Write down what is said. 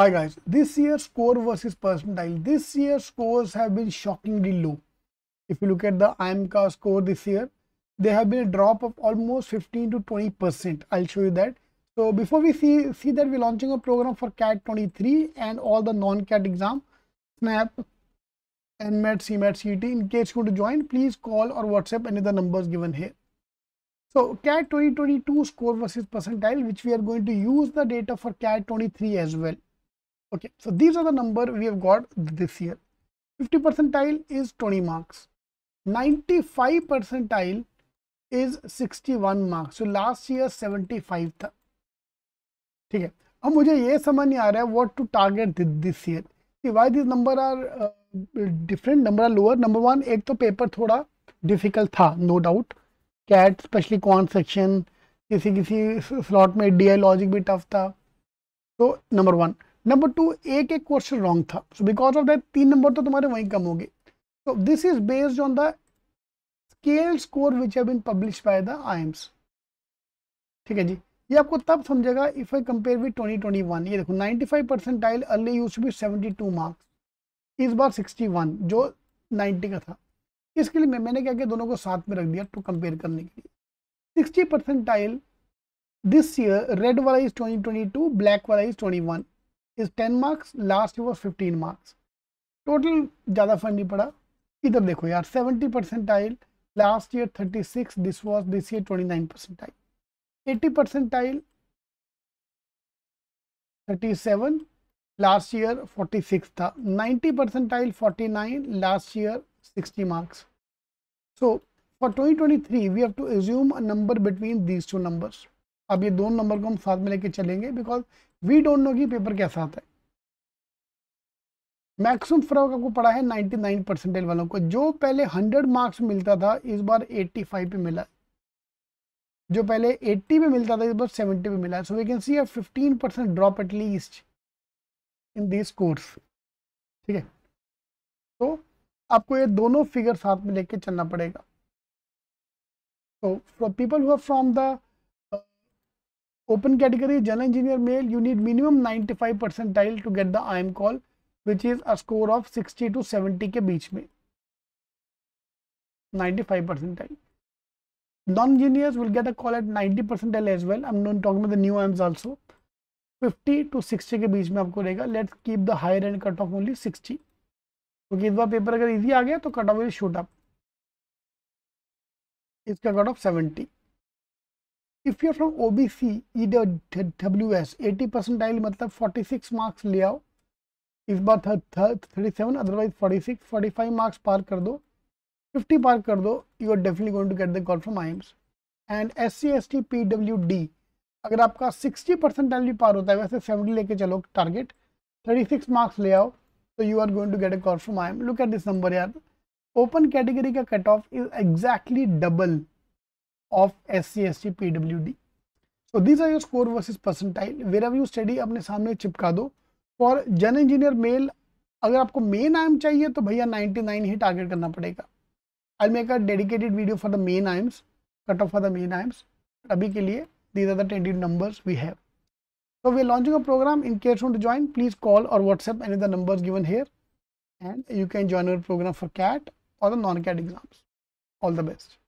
Hi guys, this year's score versus percentile. This year's scores have been shockingly low. If you look at the IMCA score this year, there have been a drop of almost 15 to 20 percent. I'll show you that. So before we see see that we're launching a program for CAT 23 and all the non-CAT exam, SNAP, NMAT, CMAT, CET. In case you want to join, please call or WhatsApp any of the numbers given here. So CAT 2022 score versus percentile, which we are going to use the data for CAT 23 as well. Okay, so these are the number we have got this year. 50 percentile is 20 marks. 95 percentile is 61 marks. So last year 75 था. ठीक है? अब मुझे ये समझ नहीं आ रहा है what to target this year why this number are different number are lower number one एक तो पेपर थोड़ा डिफ़िकल्ट था no doubt CAT specially quant section किसी किसी स्लॉट में डी लॉजिक भी टफ था. तो नंबर वन नंबर टू एक एक क्वेश्चन रॉन्ग था। सो बिकॉज़ ऑफ़ दैट तीन नंबर तो तुम्हारे वहीं कम हो गए। तो this is based on the scale score which have been publish by the IIMs ठीक है जी? ये आपको तब समझेगा इफ़ आई कंपेयर विद 2021 ये देखो 95 percentile early used to be 72 marks इस बार 61 जो 90 का था। इसके लिए मैं, मैंने क्या किया? दोनों को साथ में रख दिया टू कंपेयर करने के लिए। 60 परसेंटाइल दिस ईयर रेड वाला इज़ 2022 ब्लैक वाला is 21 is 10 marks last was 15 marks total ज़्यादा फंड नहीं पड़ा। इधर देखो यार 70 percentile last year 36 this was this year 29 percentile 80 percentile 37 last year 46 था। 90 percentile 49 last year 60 marks so for 2023 we have to assume a number between these two numbers अब ये दोनों नंबर को हम साथ में लेके चलेंगे बिकॉज़ वी डोंट नो कि पेपर कैसा आता है। मैक्सिमम फ़र्क आपको पड़ा है 99 परसेंटेज वालों को, जो पहले 100 मार्क्स मिलता था, इस बार 85 पे मिला। जो पहले 80 पे मिलता था, इस बार 70 पे मिला। So we can see a 15 percent drop at least in this course ठीक है? तो आपको ये दोनों फिगर साथ में लेके चलना पड़ेगा। तो for people who are from the open category general engineer male you need minimum 95 percentile to get the IM call which is a score of 60 to 70 के बीच में 95 percentile non-engineers will get a call at 90 percentile as well I'm not talking about the new IMs also 50 to 60 के बीच में आपको रहेगा let's keep the higher end cut off only 60 क्योंकि इस बार paper अगर easy आ गया तो cut off will shoot up इसका cut off 70 if you from OBC EWS 80 percentile मतलब 46 मार्क्स ले आओ। इस बार थर्टी सेवन अदरवाइज़ 46 45 मार्क्स पार कर दो। 50 पार कर दो you are definitely going to get the call from IIMs and S C S T P W D अगर आपका 60 परसेंटाइल भी पार होता है, वैसे 70 लेके चलो टारगेट 36 मार्क्स ले आओ तो you are going to get a call from I M look at this number यार। ओपन कैटेगरी का cut off is exactly double of SC, ST, PWD. So these are your score versus percentile. Wherever you study अपने सामने चिपका दो for जन engineer mail अगर आपको main आइम चाहिए तो भैया 99 ही टारगेट करना पड़ेगा I make a dedicated video for the main IIMs cut off for the main IIMs अभी के लिए these are the tentative numbers we have. So we are launching a program. In case you want to join, please call or WhatsApp any of the numbers given here, and you can join our program for CAT or the non-CAT exams. All the best.